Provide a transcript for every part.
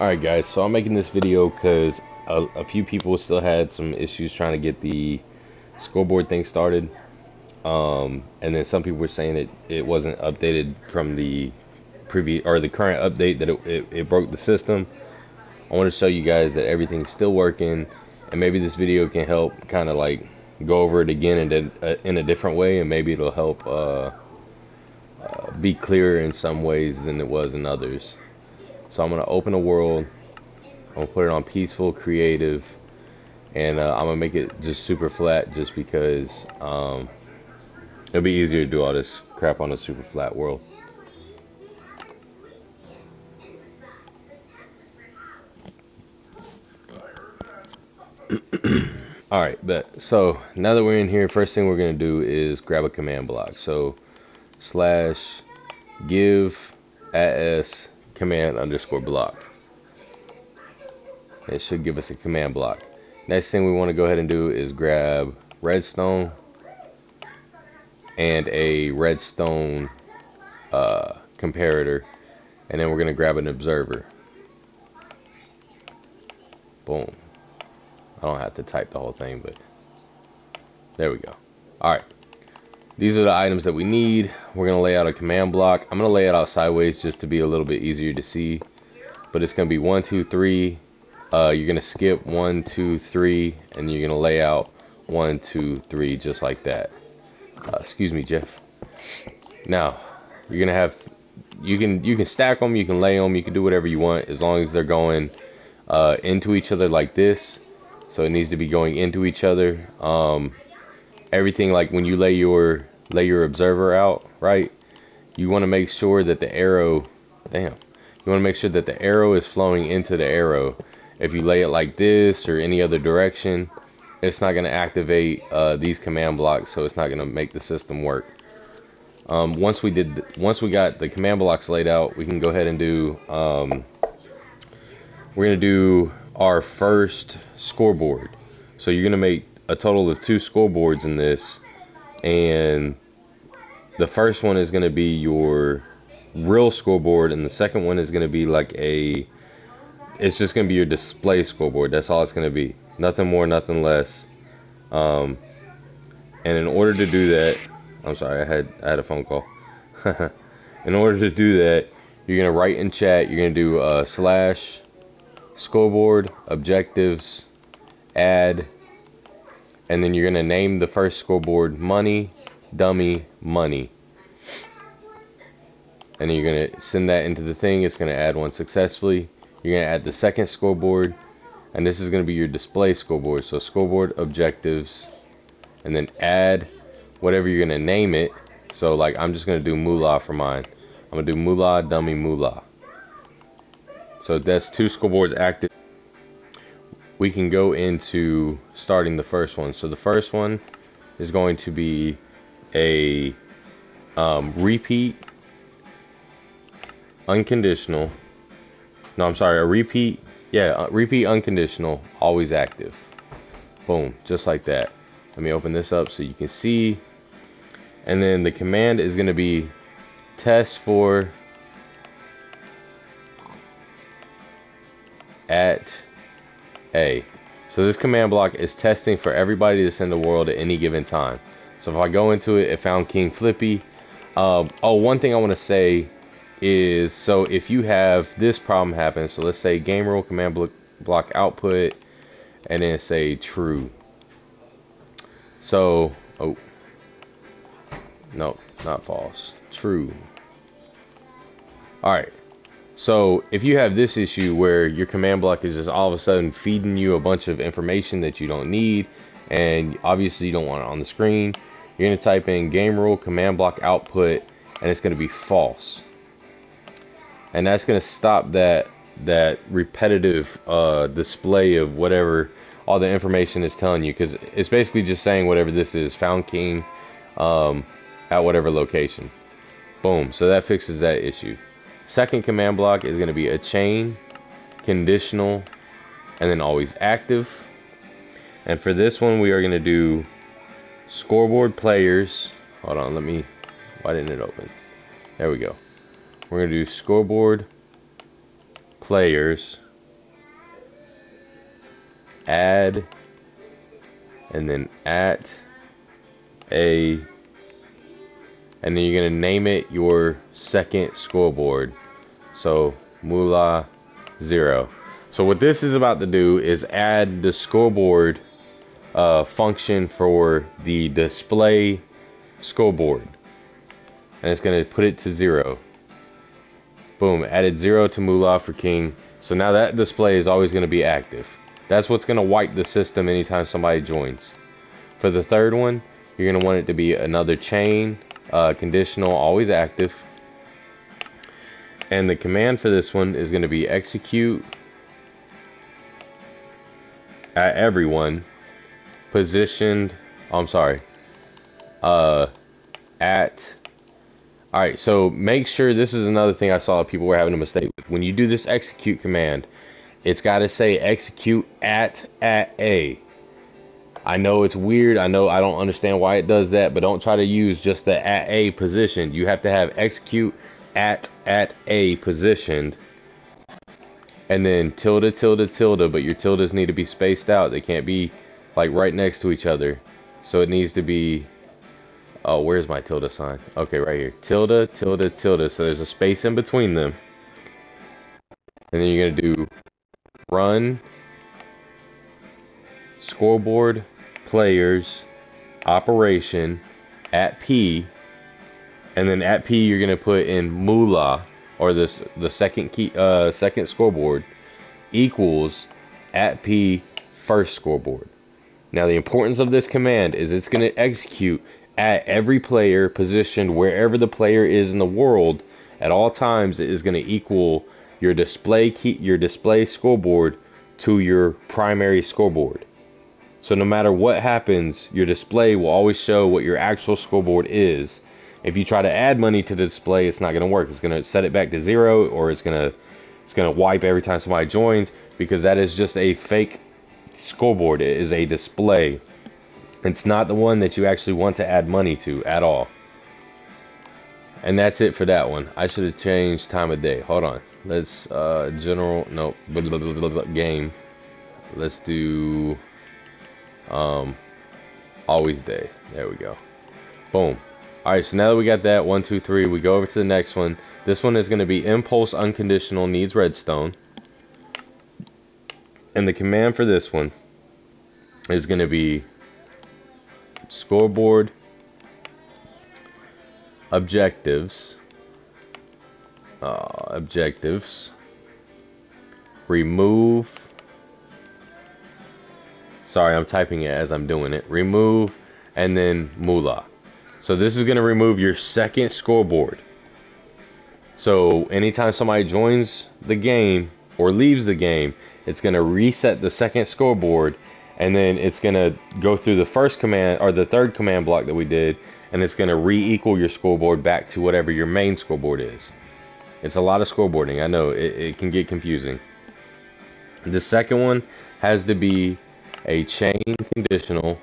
Alright guys, so I'm making this video because a, a, few people still had some issues trying to get the scoreboard thing started. Um, and then some people were saying that it wasn't updated from the previous or the current update that it, it, it broke the system. I want to show you guys that everything's still working and maybe this video can help kind of like go over it again in a, in a different way and maybe it'll help uh, uh, be clearer in some ways than it was in others. So I'm going to open a world. I'm going to put it on peaceful, creative, and uh, I'm going to make it just super flat just because um, it'll be easier to do all this crap on a super flat world. Alright, but So now that we're in here, first thing we're to do is grab a command block. So slash give as command underscore block. It should give us a command block. Next thing we want to go ahead and do is grab redstone and a redstone uh, comparator and then we're going to grab an observer. Boom. I don't have to type the whole thing, but there we go. Alright. These are the items that we need. We're going to lay out a command block. I'm going to lay it out sideways just to be a little bit easier to see. But it's going to be one, two, three. Uh, you're going to skip one, two, three, and you're going to lay out one, two, three, just like that. Uh, excuse me, Jeff. Now, you're going to have, you can you can stack them, you can lay them, you can do whatever you want as long as they're going uh, into each other like this. So it needs to be going into each other. Um, everything like when you lay your lay your observer out, right? You want to make sure that the arrow, damn, you want to make sure that the arrow is flowing into the arrow. If you lay it like this or any other direction, it's not going to activate uh, these command blocks, so it's not going to make the system work. Um, once we did, once we got the command blocks laid out, we can go ahead and do. Um, we're going to do our first scoreboard. So you're going to make a total of two scoreboards in this and the first one is going to be your real scoreboard and the second one is going to be like a it's just going to be your display scoreboard. That's all it's going to be. Nothing more nothing less. Um, and in order to do that i'm sorry i had i had a phone call. In order to do that you're going to write in chat you're going to do uh, slash scoreboard objectives add and then you're going to name the first scoreboard money dummy money. And you're going to send that into the thing. It's going to add one successfully. You're going to add the second scoreboard. And this is going to be your display scoreboard. So scoreboard objectives and then add whatever you're going to name it. So like I'm just going to do moolah for mine. I'm going to do moolah dummy moolah. So that's two scoreboards active. We can go into starting the first one. So the first one is going to be a um, repeat unconditional. No, I'm sorry, a repeat. Yeah, repeat unconditional, always active. Boom, just like that. Let me open this up so you can see. And then the command is going to be test for at a. So this command block is testing for everybody that's in the world at any given time. So if I go into it, it found King Flippy. Um, oh, one thing I want to say is, so if you have this problem happen, so let's say game rule command block, block output, and then say true. So, oh, no, not false, true. All right, so if you have this issue where your command block is just all of a sudden feeding you a bunch of information that you don't need, and obviously you don't want it on the screen, you're going to type in game rule command block output, and it's going to be false. And that's going to stop that that repetitive uh, display of whatever all the information is telling you, because it's basically just saying whatever this is, found king um, at whatever location. Boom. So that fixes that issue. Second command block is going to be a chain, conditional, and then always active. And for this one, we are going to do scoreboard players. Hold on, let me, why didn't it open? There we go. We're going to do scoreboard players. add and then at a and then you're going to name it your second scoreboard. So moolah 0. So what this is about to do is add the scoreboard uh, function for the display scoreboard. And it's going to put it to 0. Boom, added 0 to moolah for king. So now that display is always going to be active. That's what's going to wipe the system anytime somebody joins. For the third one, you're going to want it to be another chain, uh, conditional, always active. And the command for this one is going to be execute at everyone positioned, oh, I'm sorry, uh, at, all right, so make sure, this is another thing I saw people were having a mistake with. When you do this execute command, it's got to say execute at, at A. I know it's weird. I know I don't understand why it does that, but don't try to use just the at A position. You have to have execute at at A positioned and then tilde tilde tilde, but your tildes need to be spaced out. They can't be like right next to each other. So it needs to be Oh, where's my tilde sign? Okay, right here. Tilde, tilde, tilde. So there's a space in between them. And then you're going to do run scoreboard players operation at P and then at P you're gonna put in moolah or this the second key uh, second scoreboard equals at P first scoreboard. Now the importance of this command is it's gonna execute at every player positioned wherever the player is in the world at all times it is going to equal your display key your display scoreboard to your primary scoreboard. So no matter what happens, your display will always show what your actual scoreboard is. If you try to add money to the display, it's not going to work. It's going to set it back to zero, or it's going to it's going to wipe every time somebody joins because that is just a fake scoreboard. It is a display. It's not the one that you actually want to add money to at all. And that's it for that one. I should have changed time of day. Hold on. Let's uh general no blah, blah, blah, game. Let's do um, always day. There we go. Boom. Alright, so now that we got that, one, two, three, we go over to the next one. This one is going to be impulse unconditional needs redstone. And the command for this one is going to be scoreboard objectives uh, objectives remove Sorry, I'm typing it as I'm doing it. Remove and then moolah. So this is going to remove your second scoreboard. So anytime somebody joins the game or leaves the game, it's going to reset the second scoreboard and then it's going to go through the first command or the third command block that we did and it's going to re-equal your scoreboard back to whatever your main scoreboard is. It's a lot of scoreboarding. I know it, it can get confusing. The second one has to be a chain conditional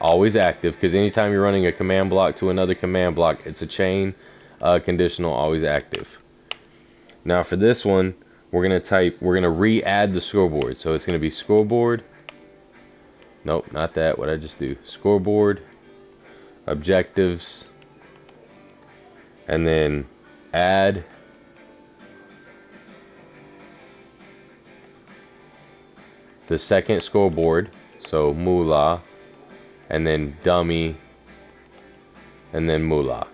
always active because anytime you're running a command block to another command block it's a chain uh, conditional always active now for this one we're gonna type we're gonna re-add the scoreboard. So it's gonna be scoreboard. Nope not that what I just do? Scoreboard objectives and then add. The second scoreboard, so moolah, and then dummy, and then moolah.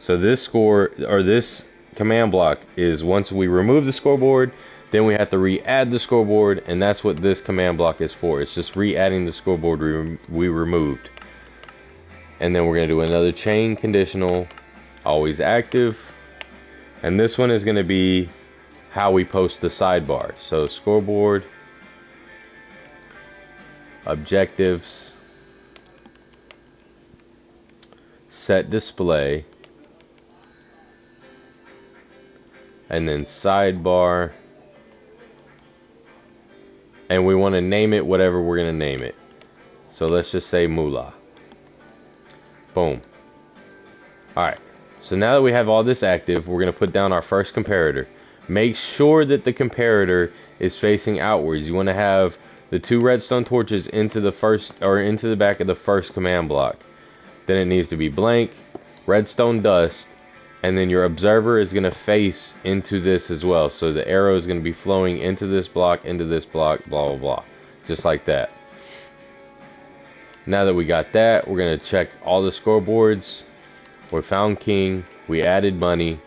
So this score, or this command block is once we remove the scoreboard, then we have to re-add the scoreboard, and that's what this command block is for. It's just re-adding the scoreboard we, we removed. And then we're going to do another chain conditional, always active. And this one is going to be how we post the sidebar. So scoreboard, objectives, set display, and then sidebar. And we want to name it whatever we're going to name it. So let's just say moolah. Boom. Alright. So now that we have all this active, we're going to put down our first comparator. Make sure that the comparator is facing outwards. You want to have the two redstone torches into the first or into the back of the first command block. Then it needs to be blank, redstone dust, and then your observer is going to face into this as well. So the arrow is going to be flowing into this block, into this block, blah, blah, blah. Just like that. Now that we got that, we're going to check all the scoreboards. We found king. We added money.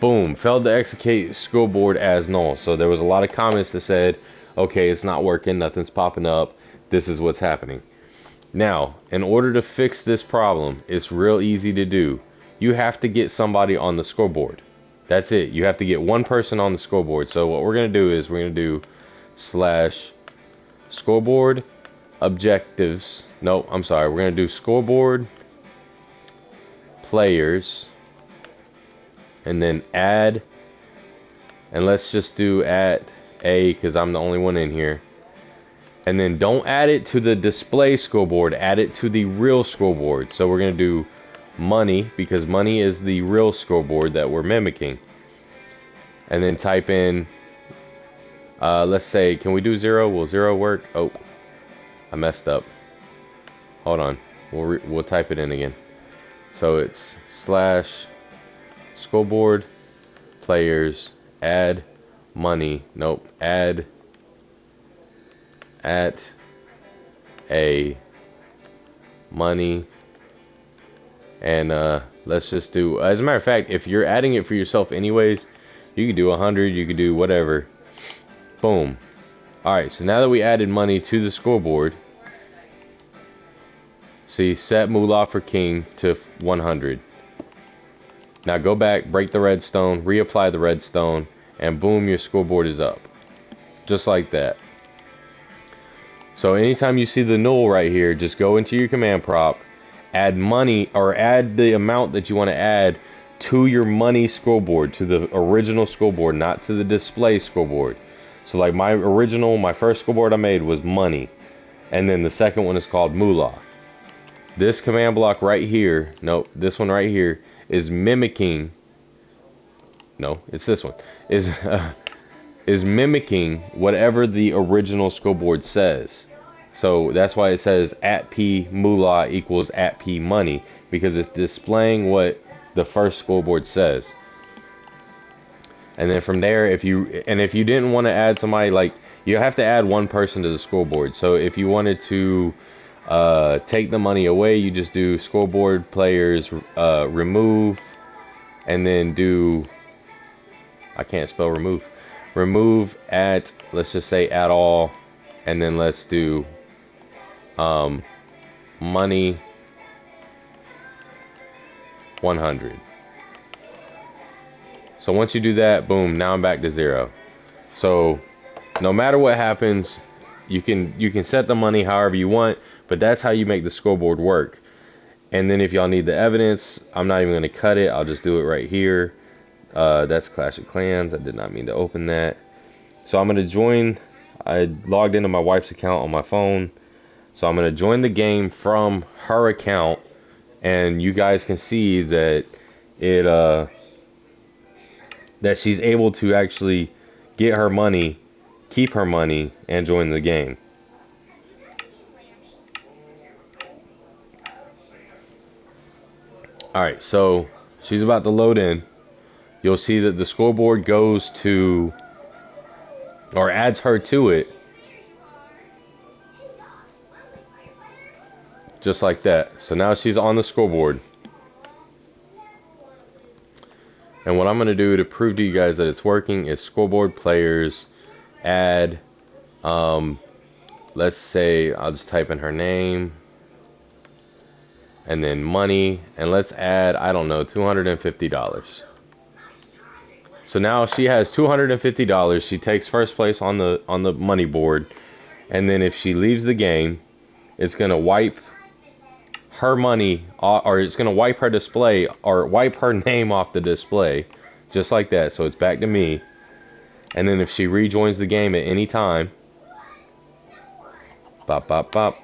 Boom. Failed to execute scoreboard as null. So there was a lot of comments that said, okay, it's not working. Nothing's popping up. This is what's happening. Now, in order to fix this problem, it's real easy to do you have to get somebody on the scoreboard. That's it. You have to get one person on the scoreboard. So what we're going to do is we're going to do slash scoreboard objectives. No, I'm sorry. We're going to do scoreboard players and then add and let's just do at A because I'm the only one in here. And then don't add it to the display scoreboard. Add it to the real scoreboard. So we're going to do money because money is the real scoreboard that we're mimicking. And then type in, uh, let's say, can we do zero? Will zero work? Oh, I messed up. Hold on. We'll, we'll type it in again. So it's slash scoreboard players add money. Nope. Add at a money and uh, let's just do as a matter of fact if you're adding it for yourself anyways you can do 100 you can do whatever. Boom. Alright so now that we added money to the scoreboard see set moolah for king to 100 now go back break the redstone reapply the redstone and boom your scoreboard is up. Just like that. So anytime you see the null right here just go into your command prop add money or add the amount that you want to add to your money scoreboard, to the original scoreboard, not to the display scoreboard. So like my original, my first scoreboard I made was money. And then the second one is called moolah. This command block right here, no, this one right here is mimicking, no, it's this one, is, uh, is mimicking whatever the original scoreboard says. So that's why it says at P moolah equals at P money because it's displaying what the first scoreboard says. And then from there, if you and if you didn't want to add somebody like you have to add one person to the scoreboard. So if you wanted to uh, take the money away, you just do scoreboard players uh, remove, and then do I can't spell remove. Remove at let's just say at all, and then let's do um, money 100 so once you do that boom now I'm back to zero. So no matter what happens you can you can set the money however you want but that's how you make the scoreboard work. And then if y'all need the evidence I'm not even going to cut it. I'll just do it right here. Uh, that's Clash of Clans. I did not mean to open that. So I'm going to join. I logged into my wife's account on my phone so I'm going to join the game from her account and you guys can see that it uh that she's able to actually get her money, keep her money and join the game. Alright, so she's about to load in. You'll see that the scoreboard goes to or adds her to it just like that. So now she's on the scoreboard. And what I'm going to do to prove to you guys that it's working is scoreboard players add, um, let's say, I'll just type in her name and then money and let's add, I don't know, $250. So now she has $250. She takes first place on the on the money board. And then if she leaves the game, it's going to wipe her money uh, or it's going to wipe her display or wipe her name off the display just like that. So it's back to me. And then if she rejoins the game at any time bop bop bop.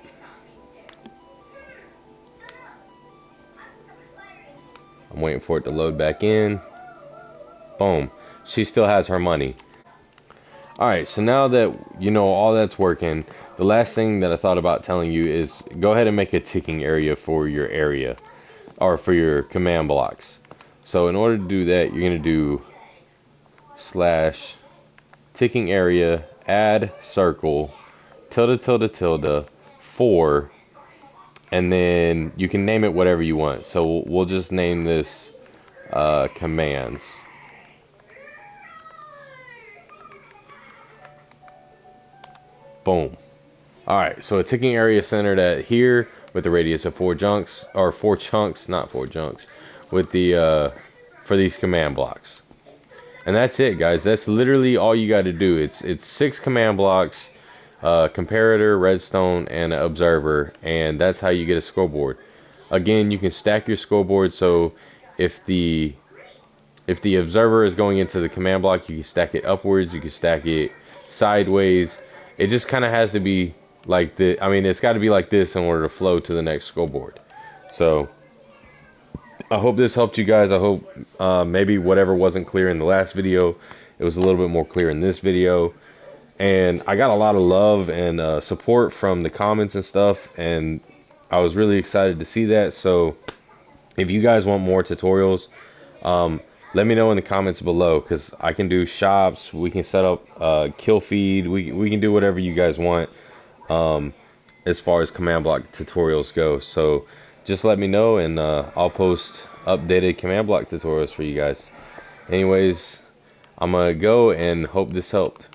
I'm waiting for it to load back in. Boom. She still has her money Alright, so now that you know all that's working, the last thing that I thought about telling you is go ahead and make a ticking area for your area, or for your command blocks. So in order to do that, you're going to do slash ticking area, add circle, tilde tilde tilde, 4, and then you can name it whatever you want. So we'll just name this uh, commands. Boom. Alright, so a ticking area centered at here with the radius of four chunks, or four chunks, not four chunks, with the, uh, for these command blocks. And that's it, guys. That's literally all you got to do. It's it's six command blocks, uh, comparator, redstone, and an observer, and that's how you get a scoreboard. Again, you can stack your scoreboard so if the if the observer is going into the command block, you can stack it upwards, you can stack it sideways, it just kind of has to be like the I mean it's got to be like this in order to flow to the next scoreboard. So I hope this helped you guys. I hope uh, maybe whatever wasn't clear in the last video it was a little bit more clear in this video. And I got a lot of love and uh, support from the comments and stuff and I was really excited to see that. So if you guys want more tutorials um, let me know in the comments below because I can do shops. We can set up uh, kill feed. We, we can do whatever you guys want um, as far as command block tutorials go. So just let me know and uh, I'll post updated command block tutorials for you guys. Anyways, I'm going to go and hope this helped.